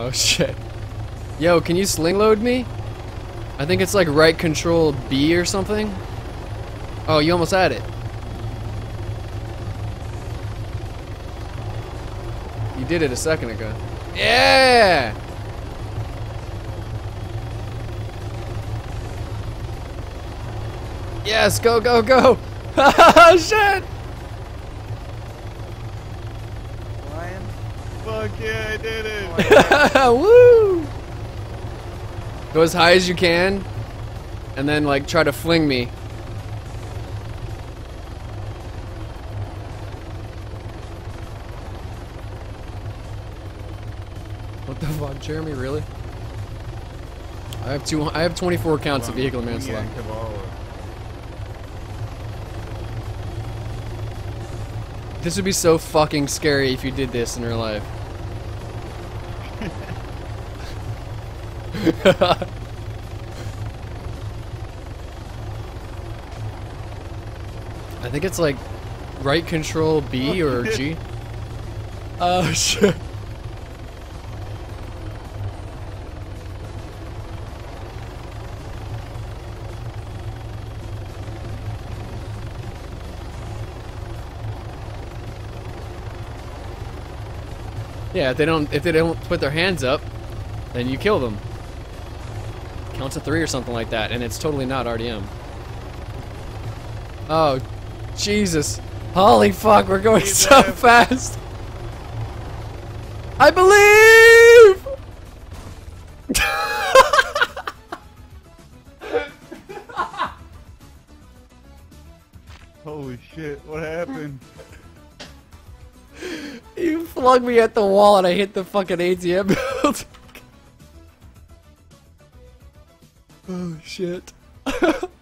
Oh shit. Yo, can you sling load me? I think it's like right control B or something. Oh, you almost had it. You did it a second ago. Yeah! Yes, go, go, go! Oh, shit! Fuck yeah, I did it. Woo! Go as high as you can, and then like try to fling me. What the fuck, Jeremy? Really? I have two. I have 24 counts of vehicular manslaughter. This would be so fucking scary if you did this in real life. I think it's like right control B or G. Oh shit. Yeah, if they don't if they don't put their hands up, then you kill them. Count to three or something like that, and it's totally not RDM. Oh, Jesus. Holy fuck, we're going so fast. I believe! Holy shit, what happened? you flung me at the wall and I hit the fucking ATM building. oh shit.